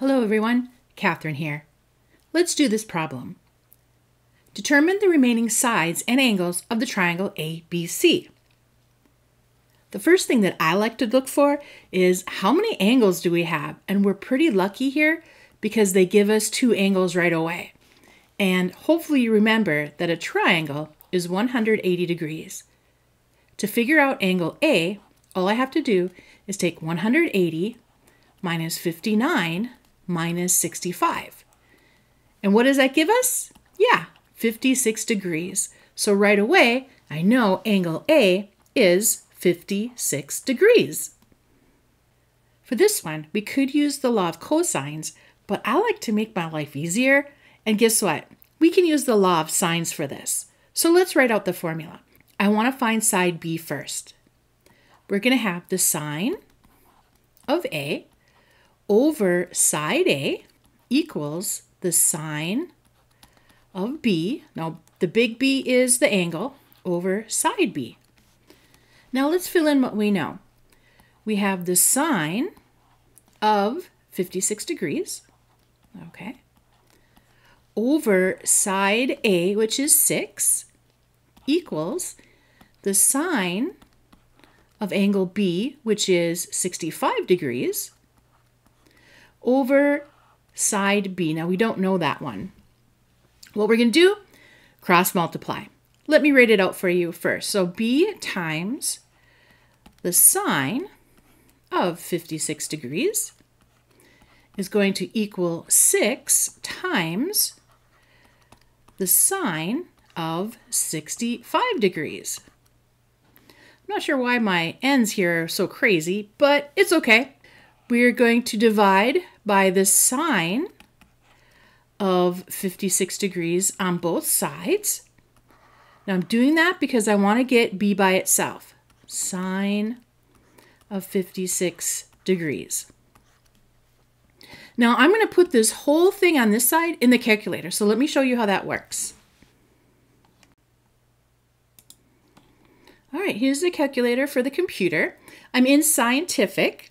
Hello everyone, Catherine here. Let's do this problem. Determine the remaining sides and angles of the triangle ABC. The first thing that I like to look for is how many angles do we have? And we're pretty lucky here because they give us two angles right away. And hopefully you remember that a triangle is 180 degrees. To figure out angle A, all I have to do is take 180 minus 59 minus 65. And what does that give us? Yeah, 56 degrees. So right away, I know angle A is 56 degrees. For this one, we could use the law of cosines, but I like to make my life easier. And guess what? We can use the law of sines for this. So let's write out the formula. I want to find side B first. We're going to have the sine of A over side A equals the sine of B. Now, the big B is the angle over side B. Now, let's fill in what we know. We have the sine of 56 degrees, okay, over side A, which is 6, equals the sine of angle B, which is 65 degrees, over side B. Now, we don't know that one. What we're going to do, cross multiply. Let me write it out for you first. So B times the sine of 56 degrees is going to equal 6 times the sine of 65 degrees. I'm not sure why my ends here are so crazy, but it's okay. We're going to divide by the sine of 56 degrees on both sides. Now I'm doing that because I want to get b by itself. Sine of 56 degrees. Now I'm going to put this whole thing on this side in the calculator. So let me show you how that works. All right, here's the calculator for the computer. I'm in scientific.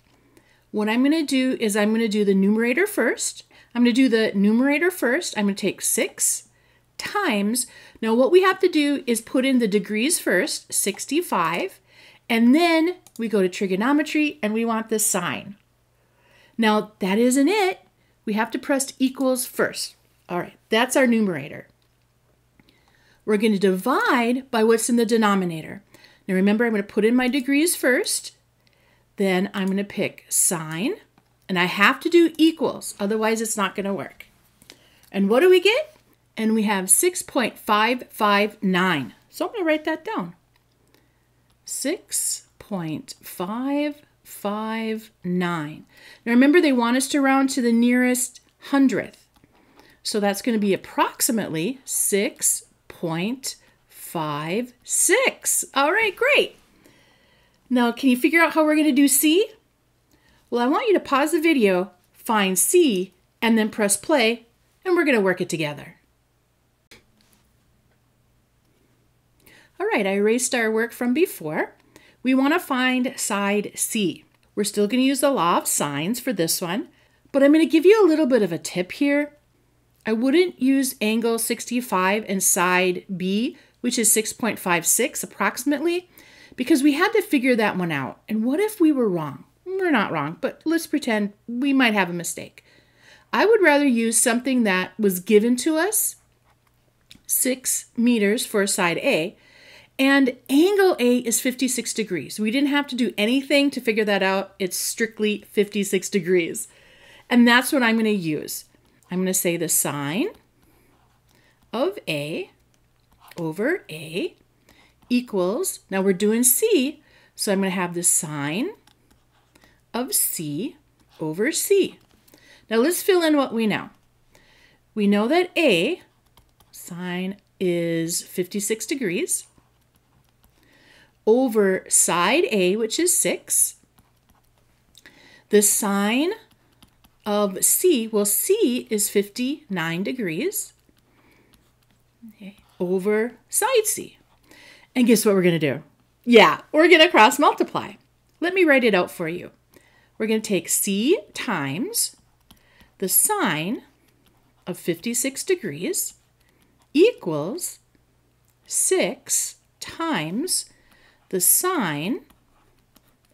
What I'm going to do is I'm going to do the numerator first. I'm going to do the numerator first. I'm going to take 6 times. Now what we have to do is put in the degrees first, 65, and then we go to trigonometry and we want the sine. Now, that isn't it. We have to press equals first. All right, that's our numerator. We're going to divide by what's in the denominator. Now remember, I'm going to put in my degrees first. Then I'm going to pick sine. And I have to do equals, otherwise it's not going to work. And what do we get? And we have 6.559. So I'm going to write that down. 6.559. Now remember, they want us to round to the nearest hundredth. So that's going to be approximately 6.56. All right, great. Now, can you figure out how we're going to do C? Well, I want you to pause the video, find C, and then press play, and we're going to work it together. All right, I erased our work from before. We want to find side C. We're still going to use the law of sines for this one, but I'm going to give you a little bit of a tip here. I wouldn't use angle 65 and side B, which is 6.56 approximately, because we had to figure that one out. And what if we were wrong? We're not wrong, but let's pretend we might have a mistake. I would rather use something that was given to us, 6 meters for a side A, and angle A is 56 degrees. We didn't have to do anything to figure that out. It's strictly 56 degrees. And that's what I'm going to use. I'm going to say the sine of A over A equals, now we're doing C, so I'm going to have the sine of C over C. Now let's fill in what we know. We know that A, sine, is 56 degrees over side A, which is 6. The sine of C, well, C is 59 degrees okay, over side C. And guess what we're going to do? Yeah, we're going to cross multiply. Let me write it out for you. We're going to take C times the sine of 56 degrees equals 6 times the sine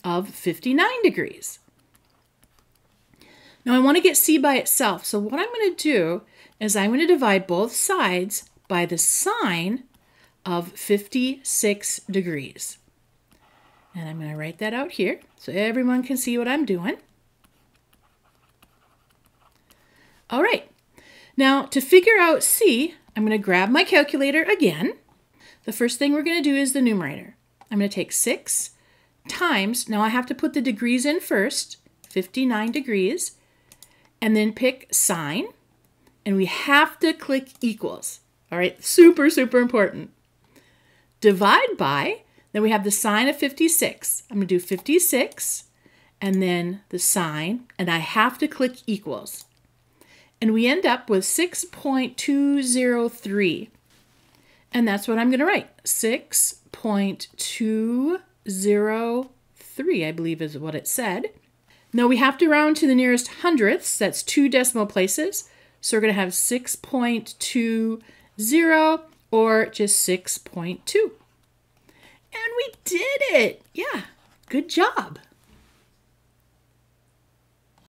of 59 degrees. Now I want to get c by itself, so what I'm going to do is I'm going to divide both sides by the sine of 56 degrees. And I'm going to write that out here so everyone can see what I'm doing. All right, now to figure out c, I'm going to grab my calculator again. The first thing we're going to do is the numerator. I'm going to take 6 times, now I have to put the degrees in first, 59 degrees, and then pick sine, and we have to click equals. All right, super, super important. Divide by, then we have the sine of 56. I'm going to do 56 and then the sine, and I have to click equals. And we end up with 6.203. And that's what I'm going to write. 6.203, I believe is what it said. Now we have to round to the nearest hundredths. That's two decimal places. So we're going to have 6.20 or just 6.2. And we did it. Yeah, good job.